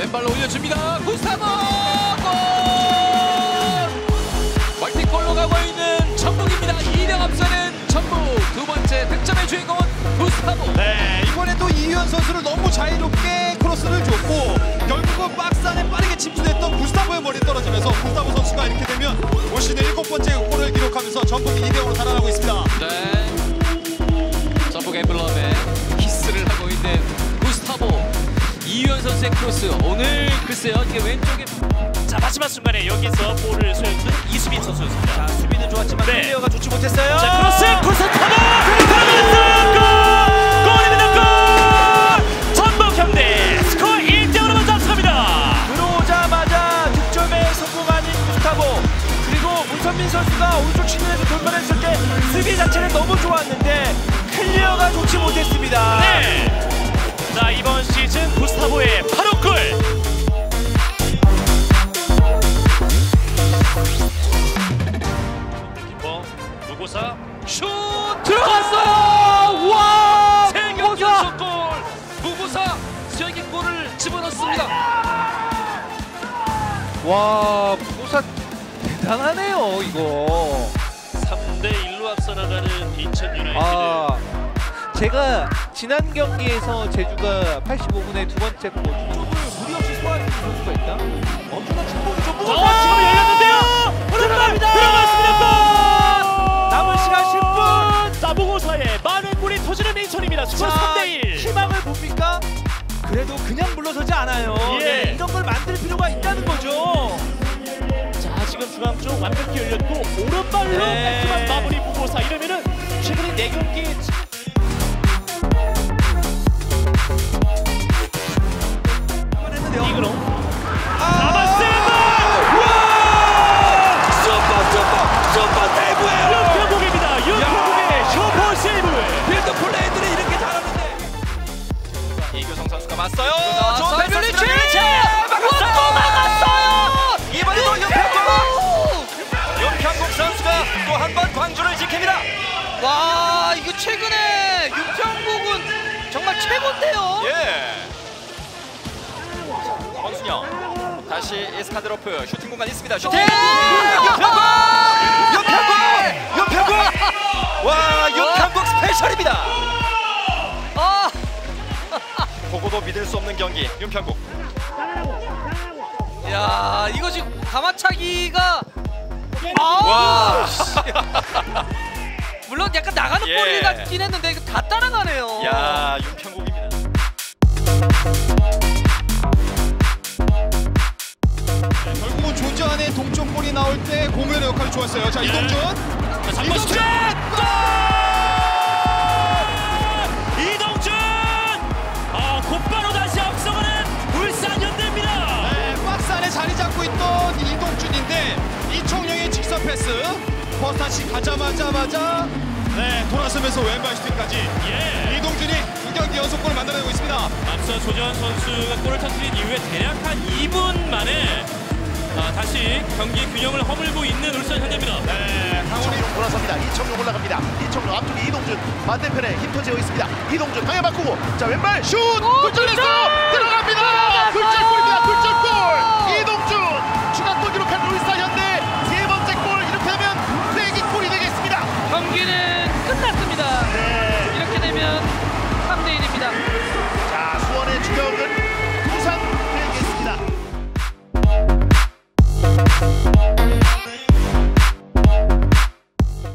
왼발로 올려줍니다. 구스타보 골! 멀티골로 가고 있는 전북입니다. 2대 앞서는 전북 두 번째 득점의 주인공은 구스타보. 네, 이번에도 이유현 선수를 너무 자유롭게 크로스를 줬고 결국은 박스 안에 빠르게 침투했던 구스타보의 머리에 떨어지면서 구스타보 선수가 이렇게 되면 올 시즌 일곱 번째 골을 기록하면서 전북이 2대 0으로 달아나고 있습니다. 네. 전북 엠블럼에 선수의 크로스. 오늘 글쎄요. 이게 왼쪽에 자 마지막 순간에 여기서 볼을 소유한 이수빈 선수였습니다. 자, 수비는 좋았지만 네. 클리어가 좋지 못했어요. 자 크로스 구스타보 들어가면서 골! 골입니다 골! 전북 현대 스코어 1대0으로 먼저 앞서갑니다. 들어오자마자 득점에 성공하는 구스타보 그리고 문선민 선수가 오른쪽 측면에서 돌파했을 때 수비 자체는 너무 좋았는데 클리어가 좋지 못했습니다. 네. 자 이번 시즌 구스타보의 8호 골. 키퍼 무고사 슛 들어갔어요. 와! 세 경기 무고사! 골. 무고사 수혁이 골을 집어넣습니다. 와, 무고사 대단하네요, 이거. 3대 1로 앞서 나가는 인천 유나이티드. 아, 제가 지난 경기에서 제주가 85분에 두 번째 골 무리 없이 소화하는 선수가 있다. 엄청난 축복이죠. 어, 지금 열렸는데요. 들어갑니다. 들어갔습니다. 골! 남은 시간 10분. 자 보고서에 많은 골이 터지는 인천입니다. 스코어 자, 3대 1. 희망을 봅니까? 그래도 그냥 물러서지 않아요. 예. 네, 이런 걸 만들 필요가 있다는 거죠. 자 지금 중앙 쪽 완벽히 열렸고 오른발로 네. 깔끔한 마무리 보고서 이러면은 최근에 네 경기 좋은 패스 사이클리치! 습니다. 막았어요. 이번에도 윤평국. 윤평국 선수가 또 한 번 광주를 지킵니다. 와 이거 최근에 윤평국은 정말 최고인데요. 예. 권순영 다시 이스칸데로프 슈팅 공간 있습니다. 슈팅. 네. 윤평국. 윤평국. 윤평국. 와 윤평국 스페셜입니다. 아 보고도 믿을 수 없는 경기 윤평국. 야 이거 지금 가마차기가 아 와. 물론 약간 나가는 예. 볼이 같긴 했는데 이거 다 따라가네요. 야 윤평국입니다. 결국은 존재 안에 동점 골이 나올 때 고무현의 역할이 좋았어요. 자 이동준. 자, 잠깐 슛! 골! 패스. 버스타치 가자마자마자 네 돌아서면서 왼발 슈팅까지 예. 이동준이 두 경기 연속골을 만들어내고 있습니다. 앞서 조재환 선수가 골을 터뜨린 이후에 대략 한 2분 만에 아, 다시 경기 균형을 허물고 있는 울산 현대입니다. 네, 이청용 돌아섭니다. 이청용 올라갑니다. 이청용 앞쪽에 이동준 반대편에 힘터지고 있습니다. 이동준 방향 바꾸고 자 왼발 슛! 굴절했어!